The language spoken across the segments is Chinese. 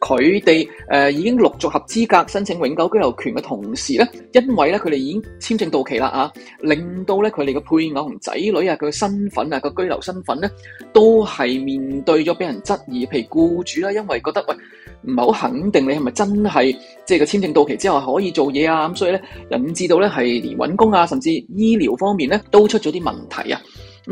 佢哋誒已經陸續合資格申請永久居留權嘅同時咧，因為咧佢哋已經簽證到期啦啊，令到咧佢哋嘅配偶同仔女啊，佢嘅身份啊，個居留身份咧，都係面對咗俾人質疑，譬如僱主啦，因為覺得喂唔係好肯定你係咪真係即係個簽證到期之後可以做嘢啊，咁所以咧引致到咧係連揾工啊，甚至醫療方面咧都出咗啲問題啊。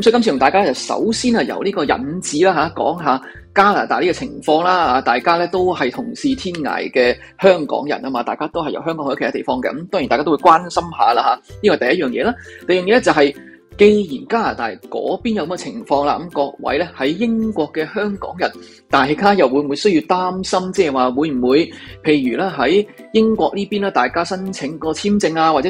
所以今次同大家就首先啊由呢個引子啦嚇講下加拿大呢個情況啦，大家咧都係同是天涯嘅香港人啊嘛，大家都係由香港去其他地方嘅，咁當然大家都會關心下啦嚇，呢個第一樣嘢啦。第二樣嘢咧就係，既然加拿大嗰邊有咁嘅情況啦，咁各位咧喺英國嘅香港人，大家又會唔會需要擔心，即係話會唔會譬如咧喺英國呢邊咧，大家申請個簽證啊，或者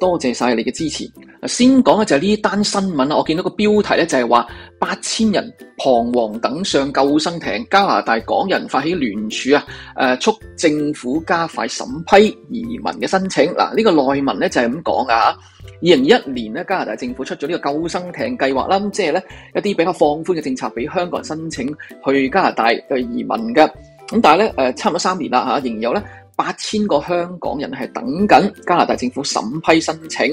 多謝晒你嘅支持。先講嘅就係呢單新聞啦，我見到個標題咧就係話八千人彷徨等上救生艇，加拿大港人發起聯署啊，誒促政府加快審批移民嘅申請。嗱，呢個內文咧就係咁講噶吓。二零二一年咧，加拿大政府出咗呢個救生艇計劃啦，咁即係咧一啲比較放寬嘅政策俾香港人申請去加拿大去移民嘅。咁但係咧誒，差唔多三年啦吓，仍然有咧。八千個香港人係等緊加拿大政府審批申請，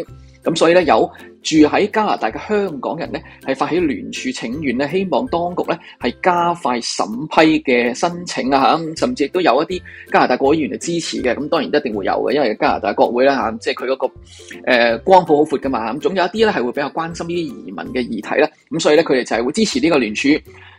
咁所以咧有住喺加拿大嘅香港人咧係發起聯署請願咧，希望當局咧係加快審批嘅申請啊嚇，甚至亦都有一啲加拿大國會議員嚟支持嘅，咁當然一定會有嘅，因為加拿大國會啦嚇，即係佢嗰個、呃、光譜好闊噶嘛，咁總有一啲咧係會比較關心呢啲移民嘅議題啦，咁所以咧佢哋就係會支持呢個聯署，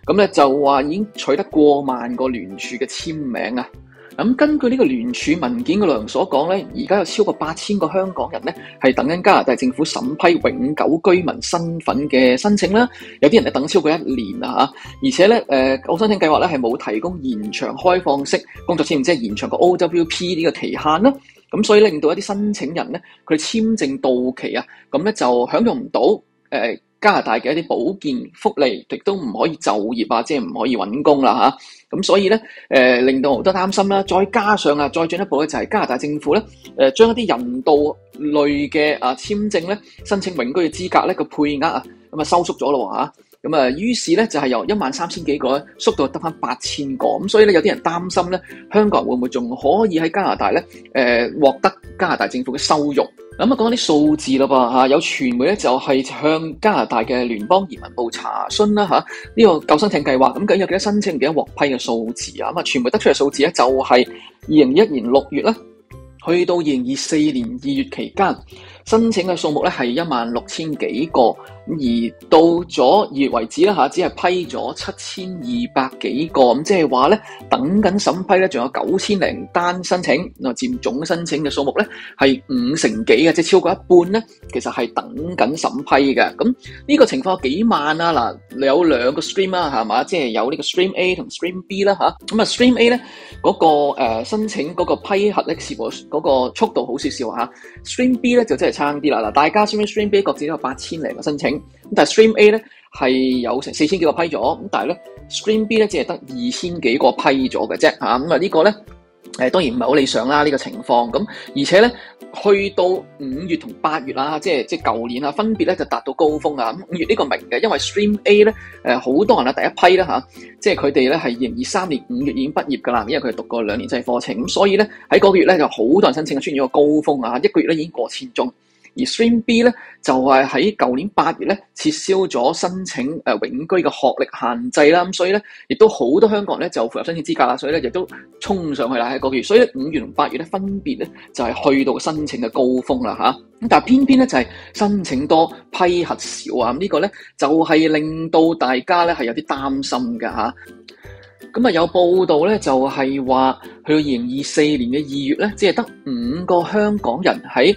咁咧就話已經取得過萬個聯署嘅簽名啊！咁根據呢個聯署文件嘅內容所講咧，而家有超過八千個香港人咧係等緊加拿大政府審批永久居民身份嘅申請啦。有啲人咧等超過一年啊，而且咧誒，救生艇計劃咧係冇提供延長開放式工作簽證，即係延長個 OWP 呢個期限啦。咁所以令到一啲申請人咧，佢簽證到期啊，咁咧就享用唔到誒。加拿大嘅一啲保健福利，亦都唔可以就業啊，即係唔可以揾工啦嚇。咁所以咧，誒、令到好多擔心啦。再加上啊，再進一步咧，就係加拿大政府咧，誒、呃、將一啲人道類嘅啊簽證咧，申請永居嘅資格咧個配額啊，咁啊收縮咗咯嚇。咁啊，於是咧就係、由一萬三千幾個咧，縮到得返八千個。咁所以咧，有啲人擔心咧，香港人會唔會仲可以喺加拿大咧，誒、獲得加拿大政府嘅收容？咁啊，講啲數字啦噃嚇，有傳媒咧就係向加拿大嘅聯邦移民部查詢啦嚇，呢個救生艇計劃咁究竟有幾多申請、幾多獲批嘅數字啊？咁啊，傳媒得出嘅數字咧就係二零二一年六月啦，去到二零二四年二月期間。申請嘅數目咧係一萬六千幾個，而到咗二月為止啦嚇，只係批咗七千二百幾個，咁即係話咧等緊審批咧，仲有九千零單申請，啊佔總申請嘅數目咧係五成幾嘅，即係超過一半咧，其實係等緊審批嘅。咁呢個情況有幾慢啊？嗱，有兩個 stream 啦，係嘛？即係有呢個 stream A 同 stream B 啦嚇。咁啊 stream A 咧嗰個誒申請嗰個批核咧，似乎嗰個速度好少少嚇。stream B 咧就真係。差啲啦，嗱，大家 stream Stream B 各自都有八千零個申請，但係 Stream A 咧係有成四千幾個批咗，咁但係咧 Stream B 咧只係得二千幾個批咗嘅啫，嚇，咁啊呢個咧誒當然唔係好理想啦，呢、這個情況咁，而且咧去到五月同八月啦，即係即係舊年啊，分別咧就達到高峰啊。咁五月呢個明嘅，因為 Stream A 咧誒好多人啊，第一批啦吓，即係佢哋咧係二零二三年五月已經畢業噶啦，因為佢哋讀過兩年制課程，咁所以咧喺嗰個月咧就好多人申請，出現咗個高峰啊，一個月咧已經過千宗。而 Stream B 咧就係喺舊年八月咧撤銷咗申請誒永居嘅學歷限制啦，咁所以咧亦都好多香港人咧就符合申請資格啦，所以咧亦都衝上去啦喺個月，所以咧五月同八月咧分別咧就係去到申請嘅高峰啦吓，咁但係偏偏咧就係申請多批核少啊，咁呢個咧就係令到大家咧係有啲擔心㗎吓。咁啊有報道咧就係話去到二零二四年嘅二月咧，只係得五個香港人喺。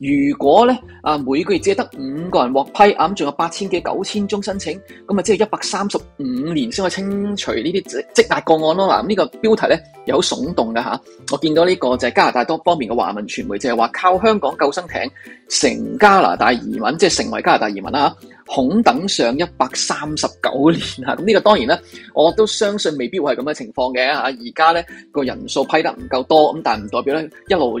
如果咧啊每個月只係得五個人獲批，咁仲有八千幾九千宗申請，咁啊即係一百三十五年先可以清除呢啲積積壓個案咯。嗱，呢個標題咧有好聳動嘅吓，我見到呢個就係加拿大多方面嘅華文傳媒，就係話靠香港救生艇成加拿大移民，即係成為加拿大移民啦吓，恐等上一百三十九年吓。咁呢個當然咧，我都相信未必會係咁嘅情況嘅吓。而家咧個人數批得唔夠多，咁但係唔代表咧一路。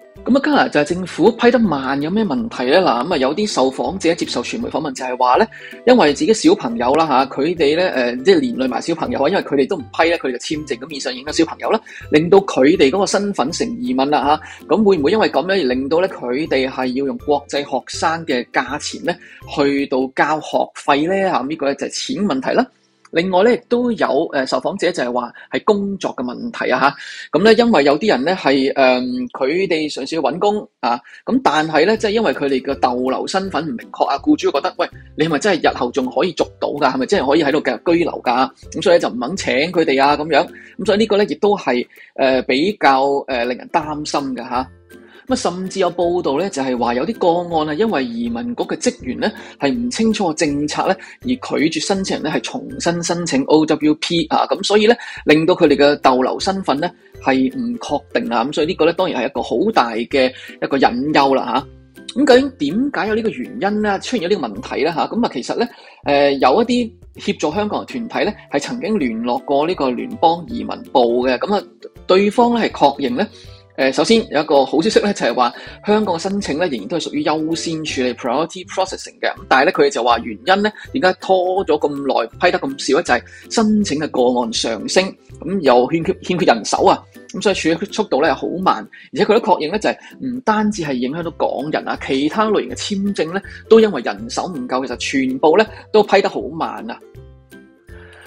咁啊，加拿大政府批得慢有咩問題咧？嗱，咁啊有啲受訪者接受傳媒訪問就係話咧，因為自己小朋友啦吓，佢哋咧诶即係連累埋小朋友啊，因為佢哋都唔批咧，佢哋嘅簽證咁面上影響小朋友啦，令到佢哋嗰個身份成疑問啦吓。咁會唔會因為咁咧而令到咧佢哋係要用國際學生嘅價錢咧去到交學費咧吓？呢個咧就係錢問題啦。另外咧，亦都有誒受訪者就係話係工作嘅問題啊嚇，咁咧因為有啲人咧係誒佢哋嘗試去揾工啊，咁但係咧即係因為佢哋嘅逗留身份唔明確啊，僱主覺得喂，你係咪真係日後仲可以續到㗎？係咪真係可以喺度繼續居留㗎？咁所以就唔肯請佢哋啊咁樣，咁所以呢個咧亦都係誒比較誒令人擔心嘅嚇。咁甚至有報道咧，就係話有啲個案啊，因為移民局嘅職員咧係唔清楚政策咧，而拒絕申請人咧係重新申請 OWP 啊，咁所以咧令到佢哋嘅逗留身份咧係唔確定啊，咁所以呢個咧當然係一個好大嘅一個隱憂啦嚇。咁究竟點解有呢個原因咧出現咗呢個問題咧嚇？咁啊其實咧誒有一啲協助香港人團體咧係曾經聯絡過呢個聯邦移民部嘅，咁啊對方咧係確認咧。誒，首先有一個好消息咧，就係話香港嘅申請咧仍然都係屬於優先處理 （priority processing） 嘅。但係咧，佢哋就話原因咧，點解拖咗咁耐批得咁少咧？就係申請嘅個案上升，咁又欠缺欠缺人手啊，咁所以處理速度咧好慢。而且佢都確認咧，就係唔單止係影響到港人啊，其他類型嘅簽證咧都因為人手唔夠，其實全部咧都批得好慢啊。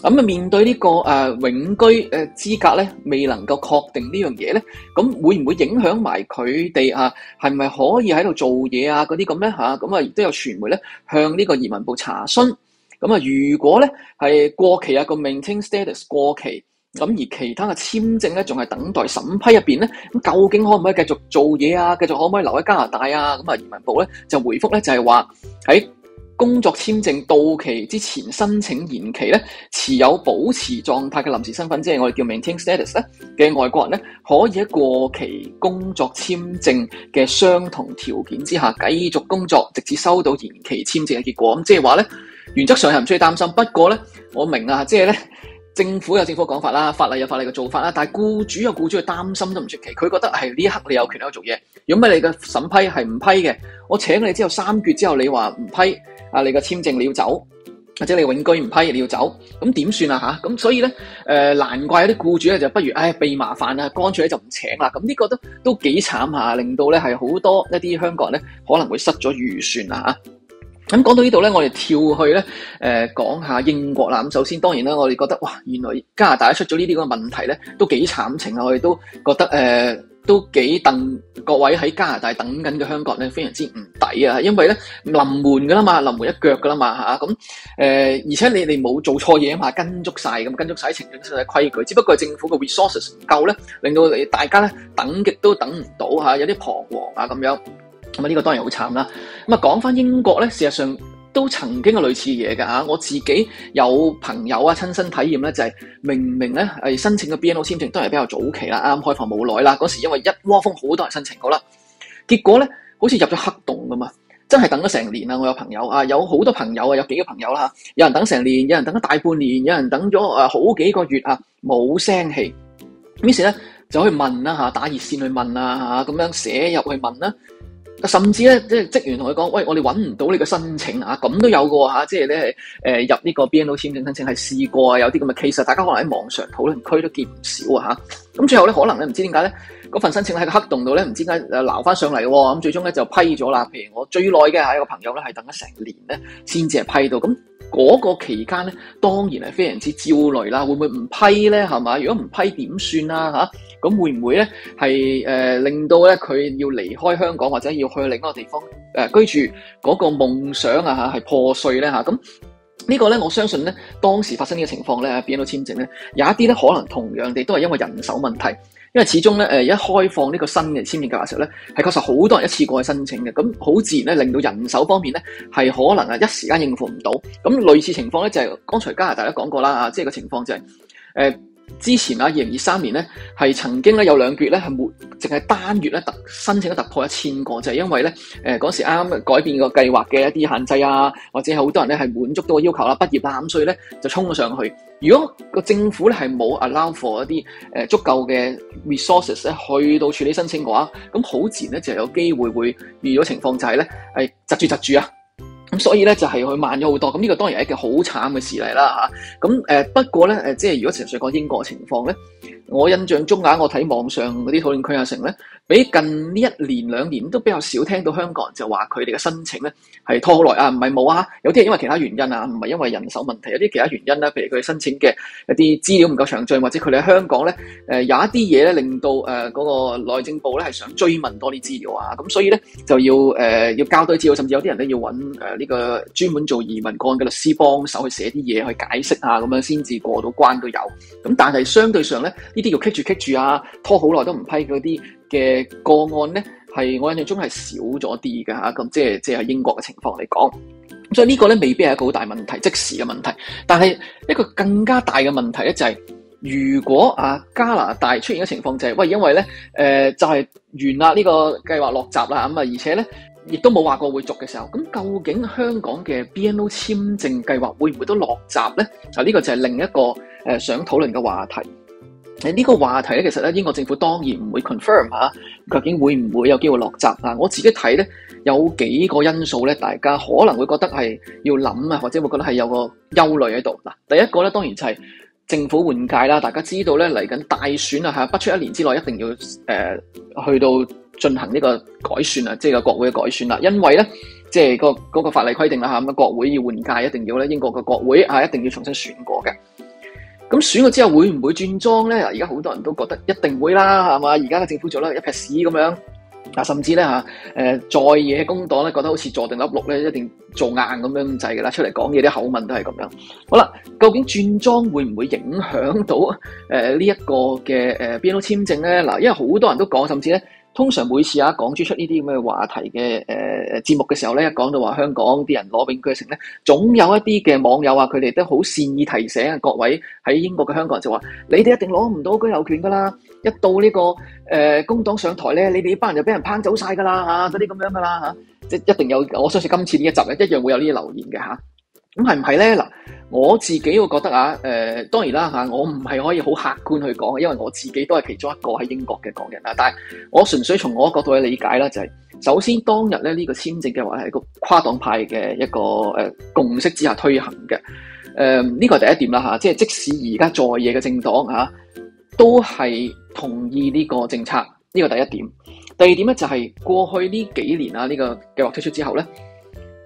咁啊，面對呢、這個誒、永居誒資格咧，未能夠確定呢樣嘢咧，咁會唔會影響埋佢哋啊？係咪可以喺度做嘢啊？嗰啲咁咧嚇，咁啊亦都有傳媒咧向呢個移民部查詢。咁啊，如果咧係過期啊個 maintain status 過期，咁而其他嘅簽證咧仲係等待審批入邊咧，咁究竟可唔可以繼續做嘢啊？繼續可唔可以留喺加拿大啊？咁啊，移民部咧就回覆咧就係話喺。工作簽證到期之前申請延期咧，持有保持狀態嘅臨時身份，即係我哋叫 maintain status 咧嘅外國人咧，可以喺過期工作簽證嘅相同條件之下繼續工作，直至收到延期簽證嘅結果。咁即係話咧，原則上係唔需要擔心。不過咧，我明啊，即係咧。政府有政府嘅講法啦，法例有法例嘅做法啦，但係僱主有僱主嘅擔心都唔出奇，佢覺得係呢一刻你有權喺度做嘢，如果唔係你嘅審批係唔批嘅，我請你之後三月之後你話唔批，啊你嘅簽證你要走，或者你永居唔批你要走，咁點算啊吓？咁所以咧，誒、呃、難怪有啲僱主咧就不如，唉避麻煩啊，乾脆咧就唔請啦，咁呢個都都幾慘下，令到咧係好多一啲香港人咧可能會失咗預算啊吓。咁講到呢度咧，我哋跳去咧，誒、呃、講下英國啦。咁首先當然啦，我哋覺得哇，原來加拿大出咗呢啲咁嘅問題咧，都幾慘情啊！我哋都覺得誒、都幾戥各位喺加拿大等緊嘅香港咧，非常之唔抵啊！因為咧臨門噶啦嘛，臨門一腳噶啦嘛嚇咁誒，而且你哋冇做錯嘢啊嘛，跟足晒咁，跟足晒程序、跟足曬規矩，只不過政府嘅 resources 唔夠咧，令到你大家咧等極都等唔到嚇，有啲彷徨啊咁樣。咁啊，呢個當然好慘啦。咁啊，講翻英國咧，事實上，都曾經有類似嘢㗎嚇，我自己有朋友啊親身體驗咧，就係明明咧係申請嘅 BNO 簽證都係比較早期啦，啱啱開放冇耐啦，嗰時因為一窩蜂好多人申請過啦，結果咧好似入咗黑洞咁嘛，真係等咗成年啦！我有朋友啊，有好多朋友啊，有幾個朋友啦，有人等成年，有人等咗大半年，有人等咗誒好幾個月啊，冇聲氣。於是咧就去問啦嚇，打熱線去問啊嚇，咁樣寫入去問啦。甚至咧，即係職員同佢講，喂，我哋揾唔到你個申請啊，咁都有嘅喎嚇，即係咧誒入呢個 BNO 簽證申請係試過啊，有啲咁嘅 case，大家可能喺網上討論區都見唔少啊嚇。咁最後咧，可能咧唔知點解咧，嗰份申請喺個黑洞度咧，唔知點解誒撈翻上嚟喎，咁最終咧就批咗啦。譬如我最耐嘅係一個朋友咧，係等咗成年咧先至係批到咁。嗰個期間咧，當然係非常之焦慮啦。會唔會唔批咧？係嘛？如果唔批點算啊？嚇，咁會唔會咧係誒令到咧佢要離開香港或者要去另一個地方誒、呃、居住嗰個夢想啊嚇係破碎咧嚇？咁呢個咧我相信咧當時發生呢個情況咧，BNO 簽證咧有一啲咧可能同樣地都係因為人手問題。因為始終咧，誒一開放呢個新嘅簽證計劃時候咧，係確實好多人一次過去申請嘅，咁好自然咧，令到人手方面咧係可能啊一時間應付唔到。咁類似情況咧就係剛才加拿大都講過啦，啊，即係個情況就係誒。之前啊，二零二三年咧，係曾經咧有兩月咧係沒，淨係單月咧突申請都突破一千個，就係、因為咧誒嗰時啱啱改變個計劃嘅一啲限制啊，或者係好多人咧係滿足到個要求啦，畢業啦咁，所以咧就衝咗上去。如果個政府咧係冇 allow for 一啲誒足夠嘅 resources 咧去到處理申請嘅話，咁好自然咧就有機會會遇到情況就係咧係窒住窒住啊！咁所以咧就係佢慢咗好多，咁呢個當然係一件好慘嘅事例啦嚇。咁誒不過咧誒，即係如果純粹講英國情況咧，我印象中啊，我睇網上嗰啲討論區啊成咧。比近呢一年兩年都比較少聽到香港人就話佢哋嘅申請咧係拖好耐啊，唔係冇啊，有啲係因為其他原因啊，唔係因為人手問題，有啲其他原因啦，譬如佢申請嘅一啲資料唔夠詳盡，或者佢哋喺香港咧誒有一啲嘢咧令到誒嗰個內政部咧係想追問多啲資料啊，咁所以咧就要誒要交多資料，甚至有啲人咧要揾誒呢個專門做移民個案嘅律師幫手去寫啲嘢去解釋啊，咁樣先至過到關都有。咁但係相對上咧呢啲要棘住棘住啊，拖好耐都唔批嗰啲。嘅個案咧，係我印象中係少咗啲嘅嚇，咁即係即係喺英國嘅情況嚟講，所以呢個咧未必係一個好大問題，即時嘅問題。但係一個更加大嘅問題咧就係、如果啊加拿大出現嘅情況就係、喂，因為咧誒、就係、是、完啦呢個計劃落閘啦，咁啊而且咧亦都冇話過會續嘅時候，咁究竟香港嘅 BNO 簽證計劃會唔會都落閘咧？就、這、呢個就係另一個誒、想討論嘅話題。誒呢個話題咧，其實咧英國政府當然唔會 confirm 嚇，究竟會唔會有機會落閘啊？我自己睇咧有幾個因素咧，大家可能會覺得係要諗啊，或者會覺得係有個憂慮喺度嗱。第一個咧當然就係政府換屆啦，大家知道咧嚟緊大選啊嚇，不出一年之內一定要誒、去到進行呢個改選啊，即係個國會嘅改選啦。因為咧即係個嗰個法例規定啦嚇，咁啊國會要換屆，一定要咧英國嘅國會啊一定要重新選過嘅。咁選咗之後會唔會轉裝咧？而家好多人都覺得一定會啦，係嘛？而家嘅政府做得一撇屎咁樣，嗱，甚至咧嚇，誒在野工黨咧覺得好似坐定粒六咧，一定做硬咁樣咁滯嘅啦，出嚟講嘢啲口吻都係咁樣。好啦，究竟轉裝會唔會影響到誒呢一個嘅誒 BNO 簽證咧？嗱，因為好多人都講，甚至咧。通常每次啊講出出呢啲咁嘅話題嘅誒誒節目嘅時候咧，一講到話香港啲人攞永居證咧，總有一啲嘅網友啊，佢哋都好善意提醒啊各位喺英國嘅香港人就話：你哋一定攞唔到居留權噶啦！一到呢、這個誒、工黨上台咧，你哋呢班人就俾人拚走晒噶啦嚇，嗰啲咁樣噶啦嚇，即係一定有。我相信今次呢一集咧，一樣會有呢啲留言嘅嚇。咁係唔係咧？嗱，我自己會覺得啊，诶、呃，當然啦吓，我唔係可以好客觀去講，因為我自己都係其中一個喺英國嘅港人啦。但係我純粹從我角度去理解啦，就係、是、首先當日咧呢、這個簽證嘅話係個跨黨派嘅一個誒、呃、共識之下推行嘅。诶、呢、這個第一點啦吓，即係即使而家在野嘅政黨吓、都係同意呢個政策。呢、這個第一點。第二點咧就係、是、過去呢幾年啊，呢、這個計劃推出之後咧。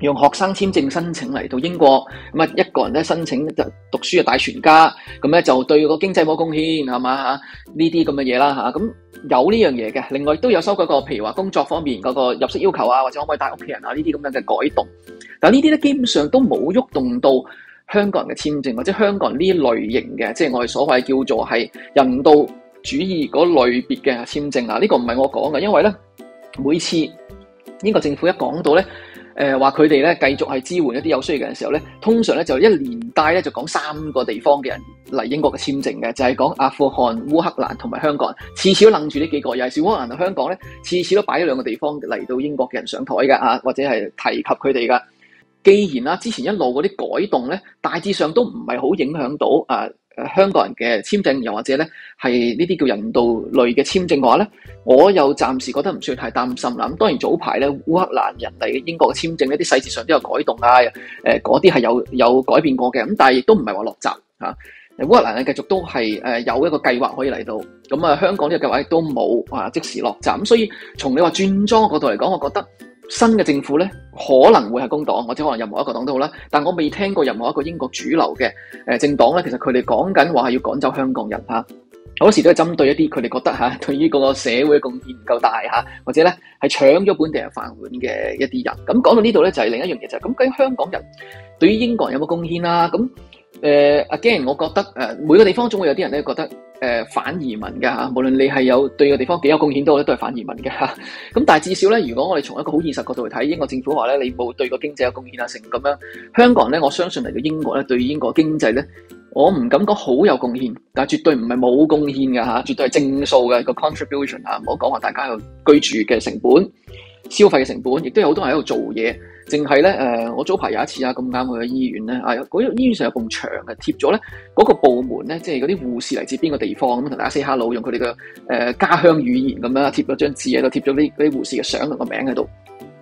用學生簽證申請嚟到英國，咁啊一個人咧申請就讀書嘅大全家，咁咧就對個經濟冇貢獻，係嘛嚇？呢啲咁嘅嘢啦嚇，咁有呢樣嘢嘅。另外都有修改過，譬如話工作方面嗰個入息要求啊，或者可唔可以帶屋企人啊呢啲咁樣嘅改動。但呢啲咧基本上都冇喐動到香港人嘅簽證，或者香港人呢類型嘅，即係我哋所謂叫做係人道主義嗰類別嘅簽證啊。呢個唔係我講嘅，因為咧每次英國政府一講到咧。誒話佢哋咧繼續係支援一啲有需要嘅人時候咧，通常咧就一連帶咧就講三個地方嘅人嚟英國嘅簽證嘅，就係、是、講阿富汗、烏克蘭同埋香港，次次都楞住呢幾個，尤其是烏克蘭同香港咧，次次都擺咗兩個地方嚟到英國嘅人上台㗎啊，或者係提及佢哋㗎。既然啦，之前一路嗰啲改動咧，大致上都唔係好影響到啊。誒香港人嘅簽證，又或者咧係呢啲叫人道類嘅簽證嘅話咧，我又暫時覺得唔需要太擔心啦。咁當然早排咧，烏克蘭人嚟英國嘅簽證呢啲細節上都有改動啊。誒嗰啲係有有改變過嘅，咁但係亦都唔係話落閘嚇。烏克蘭咧繼續都係誒有一個計劃可以嚟到，咁啊香港呢個計劃亦都冇啊即時落閘。咁所以從你話轉裝角度嚟講，我覺得。新嘅政府咧可能會係工黨，或者可能任何一個黨都好啦。但我未聽過任何一個英國主流嘅誒政黨咧，其實佢哋講緊話係要趕走香港人嚇，好多時都係針對一啲佢哋覺得嚇 對於個社會嘅貢獻唔夠大嚇，或者咧係搶咗本地人飯碗嘅一啲人。咁講到呢度咧就係另一樣嘢就係咁，究香港人對於英國人有冇貢獻啦？咁誒，again，我覺得誒每個地方總會有啲人咧覺得。誒、反移民嘅嚇，無論你係有對個地方幾有貢獻都好咧，都係反移民嘅嚇。咁但係至少咧，如果我哋從一個好現實角度嚟睇，英國政府話咧，你冇對個經濟有貢獻啊，成咁樣。香港人咧，我相信嚟到英國咧，對英國經濟咧，我唔敢講好有貢獻，但係絕對唔係冇貢獻嘅嚇，絕對係正數嘅個 contribution 嚇。唔好講話大家有居住嘅成本、消費嘅成本，亦都有好多人喺度做嘢。淨係咧，誒、我早排有一次啊，咁啱去嘅醫院咧，啊，嗰醫院上有埲牆嘅，貼咗咧嗰個部門咧，即係嗰啲護士嚟自邊個地方咁，同大家 say hello，用佢哋嘅誒家鄉語言咁樣貼咗張紙喺度，貼咗啲啲護士嘅相同個名喺度。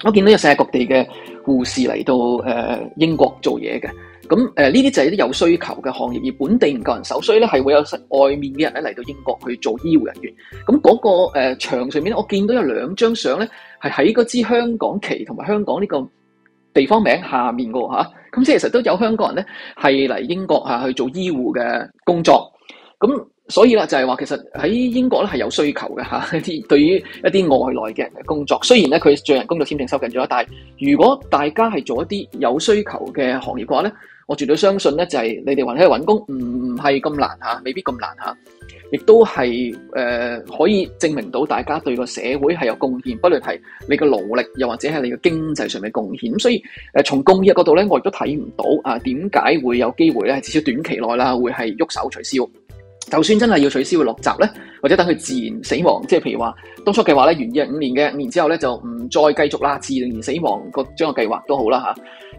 我見到有世界各地嘅護士嚟到誒、英國做嘢嘅，咁誒呢啲就係啲有需求嘅行業，而本地唔夠人手，所以咧係會有外面嘅人咧嚟到英國去做醫護人員。咁嗰、那個誒、牆上面咧，我見到有兩張相咧，係喺嗰支香港旗同埋香港呢、這個。地方名下面嘅嚇，咁即係其實都有香港人咧係嚟英國嚇去做醫護嘅工作，咁所以啦就係話其實喺英國咧係有需求嘅嚇，一啲對於一啲外來嘅工作，雖然咧佢最近工作簽證收緊咗，但係如果大家係做一啲有需求嘅行業嘅話咧，我絕對相信咧就係你哋揾喺度揾工唔係咁難嚇，未必咁難嚇。亦都係誒、呃、可以證明到大家對個社會係有貢獻，不論係你嘅勞力，又或者係你嘅經濟上面貢獻。咁所以誒、呃，從貢獻嘅角度咧，我亦都睇唔到啊點解會有機會咧，至少短期內啦，會係喐手取消。就算真係要取消會落閘咧，或者等佢自然死亡，即係譬如話當初計劃咧，完二五年嘅五年之後咧，就唔再繼續啦，自然死亡個將個計劃都好啦嚇。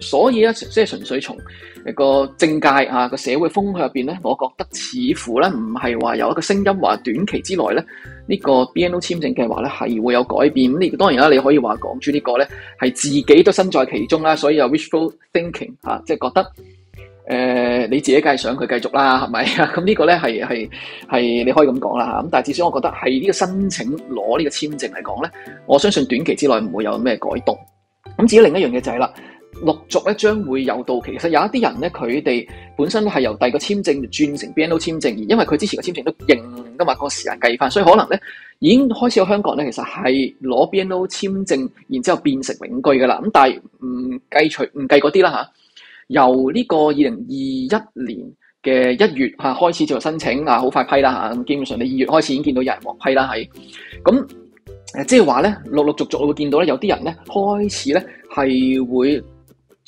所以咧，即係純粹從一個政界啊個社會風向入邊咧，我覺得似乎咧唔係話有一個聲音話短期之內咧呢、這個 BNO 簽證計劃咧係會有改變。咁你當然啦，你可以話講住呢個咧係自己都身在其中啦，所以有 wishful thinking 嚇、即係覺得誒、你自己梗係想佢繼續啦，係咪啊？咁呢個咧係係係你可以咁講啦嚇。咁但係至少我覺得係呢個申請攞呢個簽證嚟講咧，我相信短期之內唔會有咩改動。咁至於另一樣嘢就係啦，陸續咧將會有到期。其實有一啲人咧，佢哋本身係由第二個簽證轉成 BNO 簽證，而因為佢之前嘅簽證都認㗎嘛，個時間計翻，所以可能咧已經開始有香港咧，其實係攞 BNO 簽證，然之後變成永居㗎啦。咁但係唔計除唔計嗰啲啦嚇，由呢個二零二一年嘅一月嚇開始做申請啊，好快批啦嚇。咁基本上你二月開始已經見到有人獲批啦，係咁。誒，即係話咧，陸陸續續會見到咧，有啲人咧開始咧係會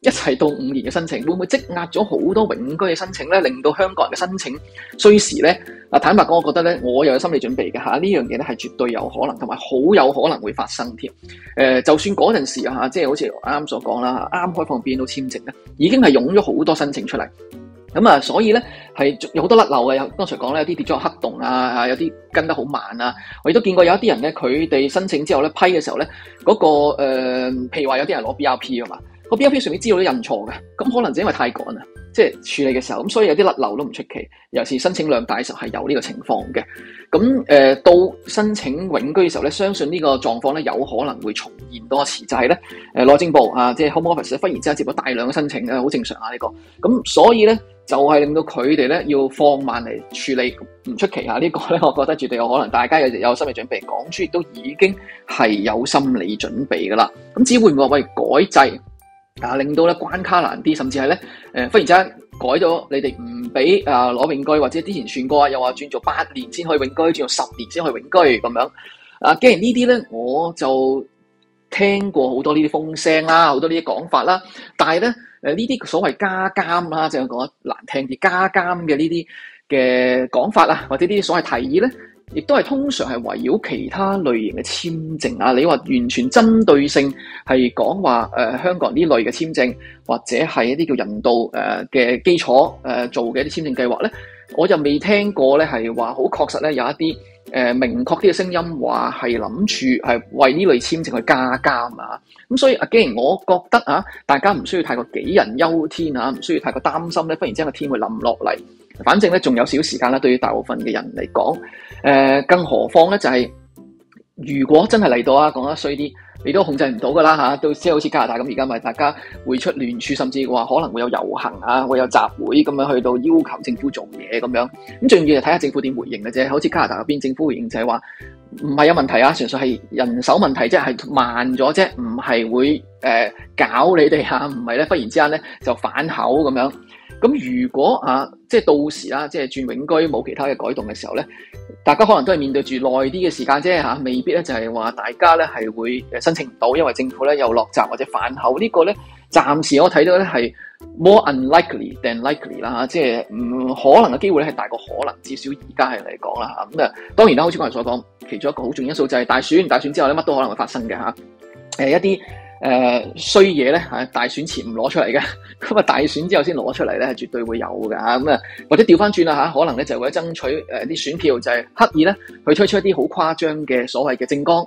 一齊到五年嘅申請，會唔會積壓咗好多永居嘅申請咧？令到香港人嘅申請需時咧？啊，坦白講，我覺得咧，我又有心理準備嘅嚇，呢樣嘢咧係絕對有可能，同埋好有可能會發生添。誒、就算嗰陣時啊，即係好似啱啱所講啦，啱開放 BNO 簽證咧，已經係湧咗好多申請出嚟。咁啊，所以咧係有好多甩漏嘅，有剛才講咧有啲跌咗黑洞啊，有啲跟得好慢啊。我亦都見過有一啲人咧，佢哋申請之後咧批嘅時候咧，嗰、那個誒、譬如話有啲人攞 BRP 啊嘛，個 BRP 上面資料都印錯嘅，咁可能就因為太趕啦，即係處理嘅時候，咁所以有啲甩漏都唔出奇。尤其是申請量大嘅時候係有呢個情況嘅。咁誒、到申請永居嘅時候咧，相信呢個狀況咧有可能會重現多次，就係咧誒內政部啊，即係 Home Office 忽然之間接咗大量嘅申請咧，好正常啊呢、這個。咁所以咧。就係令到佢哋咧要放慢嚟處理，唔出奇啊！呢個咧，我覺得絕對有可能，大家有有心理準備，港豬亦都已經係有心理準備噶啦。咁只會唔會為改制啊，令到咧關卡難啲，甚至係咧誒忽然之間改咗你哋唔俾啊攞永居，或者之前算過啊，又話轉做八年先可以永居，轉做十年先可以永居咁樣啊。既然呢啲咧，我就聽過好多呢啲風聲啦，好多呢啲講法啦，但係咧。誒呢啲所謂加監啦，就講難聽啲，加監嘅呢啲嘅講法啊，或者呢啲所謂提議咧，亦都係通常係圍繞其他類型嘅簽證啊。你話完全針對性係講話誒香港呢類嘅簽證，或者係一啲叫人道誒嘅基礎誒做嘅一啲簽證計劃咧，我就未聽過咧係話好確實咧有一啲。誒、呃、明確啲嘅聲音話係諗住係為呢類簽證去加監啊，咁所以啊，既然我覺得啊，大家唔需要太過杞人憂天啊，唔需要太過擔心咧，忽然之間個天會冧落嚟。反正咧，仲有少少時間啦，对于大部分嘅人嚟讲，诶、更何况咧就系、如果真系嚟到啊，讲得衰啲。你都控制唔到噶啦嚇，到即係好似加拿大咁，而家咪大家會出聯署，甚至話可能會有遊行啊，會有集會咁樣去到要求政府做嘢咁樣。咁最要就睇下政府點回應嘅啫。好似加拿大嗰邊政府回應就係話唔係有問題啊，純粹係人手問題，即係慢咗啫，唔係會誒、搞你哋嚇，唔係咧忽然之間咧就反口咁樣。咁如果啊，即係到時啦，即係轉永居冇其他嘅改動嘅時候咧，大家可能都係面對住耐啲嘅時間啫嚇，未必咧就係話大家咧係會誒申請唔到，因為政府咧又落閘或者反口。這個、呢個咧暫時我睇到咧係 more unlikely than likely 啦，即係唔可能嘅機會咧係大過可能，至少而家係嚟講啦嚇。咁啊，當然啦，好似剛才所講，其中一個好重要因素就係大選，大選之後咧乜都可能會發生嘅嚇。誒一啲。誒衰嘢咧嚇，大選前唔攞出嚟嘅，咁啊大選之後先攞出嚟咧，係絕對會有㗎。咁啊，或者調翻轉啦嚇，可能咧就係為咗爭取誒啲選票，就係刻意咧去推出一啲好誇張嘅所謂嘅政綱。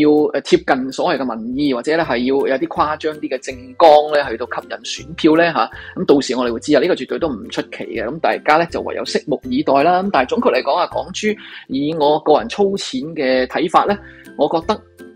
要誒貼近所謂嘅民意，或者咧係要有啲誇張啲嘅政綱咧，去到吸引選票咧嚇。咁到時我哋會知啊，呢個絕對都唔出奇嘅。咁大家咧就唯有拭目以待啦。咁但係總括嚟講啊，港珠以我個人粗淺嘅睇法咧，我覺得。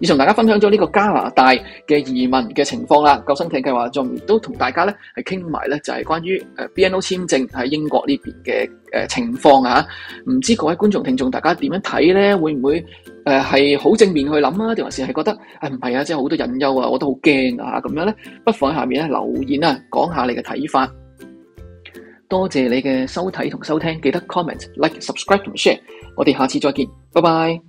以上大家分享咗呢個加拿大嘅移民嘅情況啦，救生艇計劃仲都同大家咧係傾埋咧，就係關於誒 BNO 簽證喺英國呢邊嘅誒情況啊！唔知各位觀眾聽眾大家點樣睇咧？會唔會誒係好正面去諗啊？定還是係覺得誒唔係啊？即係好多隱憂啊！我都好驚啊！咁樣咧，不妨喺下面咧留言啊，講下你嘅睇法。多謝你嘅收睇同收聽，記得 comment、like、subscribe 同 share。我哋下次再見，拜拜。